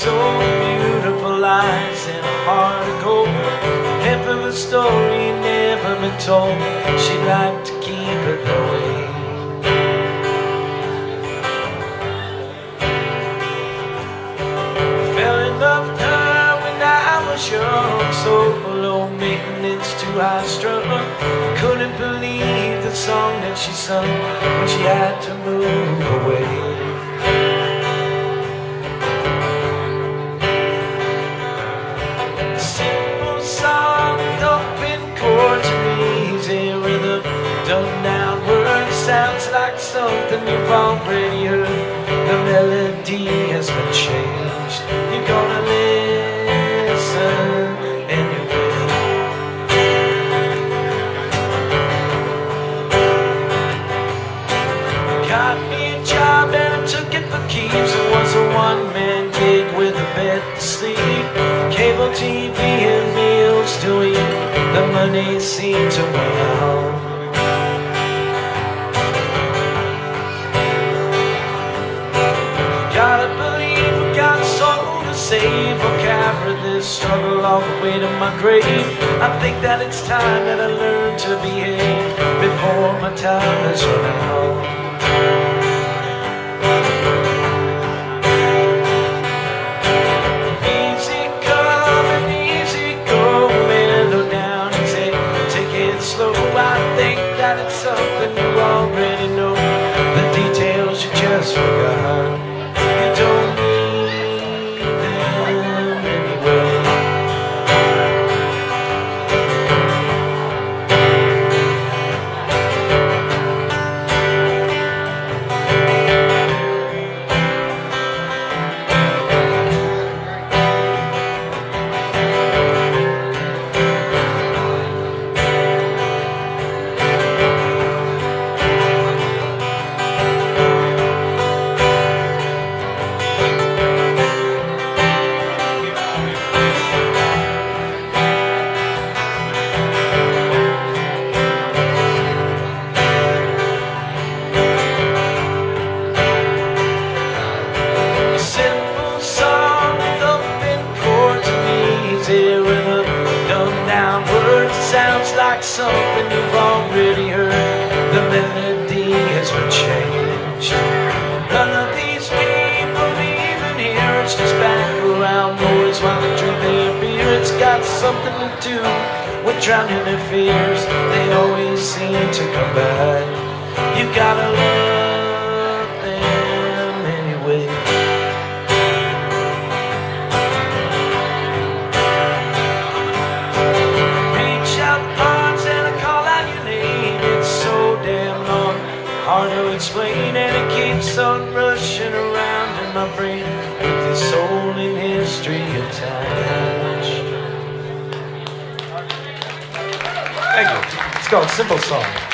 so beautiful eyes and a heart of gold. Half of a story never been told. She'd like to keep it that way. Fell in love with her when I was young, so low maintenance, too high strung. Couldn't believe the song that she sung when she had to move something you've already heard. The melody has been changed. You're gonna listen and you will. Got me a job and I took it for keeps. It was a one-man gig with a bed to sleep, cable TV and meals to eat. The money seemed to run out. Save. I'll carry this struggle all the way to my grave. I think that it's time that I learn to behave before my time has run out. Easy come and easy go, mellow down and say, take it slow. I think that it's something you already know. The details you just forgot. Something you've already heard. The melody has been changed. None of these people even hear. It's just background noise while they drink their beer. It's got something to do with drowning their fears. They always seem to come back. You gotta love hard to explain, and it keeps on rushing around in my brain with this soul in history attached. Thank you. It's called Simple Song.